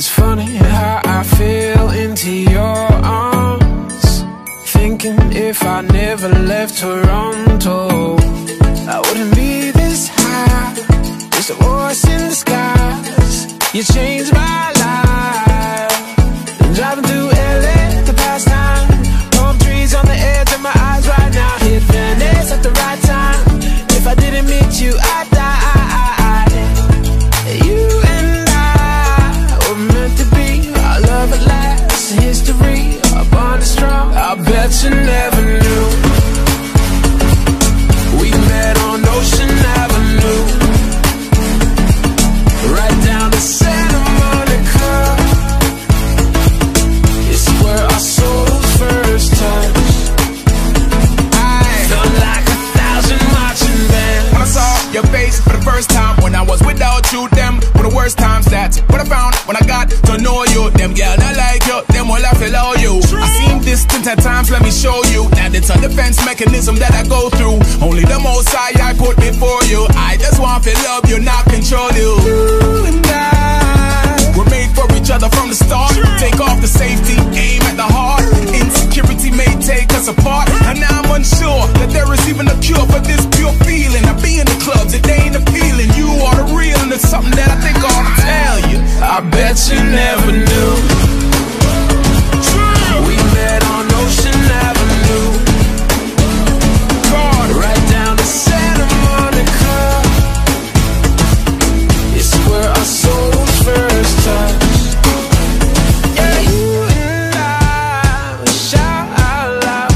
It's funny how I feel into your arms Thinking if I never left Toronto I wouldn't be this high Just a voice in the skies You changed my life Driving through LA the past time. Palm trees on the edge of my eyes right now Hit Venice at the right time. If I didn't meet you, I'd die for the first time When I was without you, them were the worst times that what I found when I got to know you. Them girl not like you, them will I feel all you. I seem distant at times, let me show you That it's a defense mechanism that I go through. Only the most high I put before you. I just want to love you, not control you. You and I We're made for each other from the start. Take off the safety, aim at the heart. Insecurity may take us apart. And now I'm unsure that there is even a cure for this pure you never knew. We met on Ocean Avenue. Right down to Santa Monica. It's where our souls first touched. Yeah, you and I shout out loud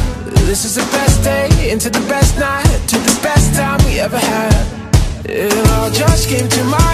This is the best day into the best night To the best time we ever had. It all just came to my